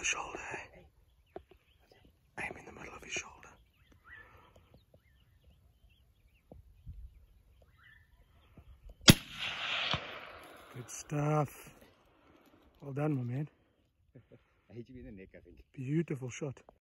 the shoulder, eh? Aim in the middle of his shoulder. Good stuff. Well done, my man. I hit you in the neck, I think. Beautiful shot.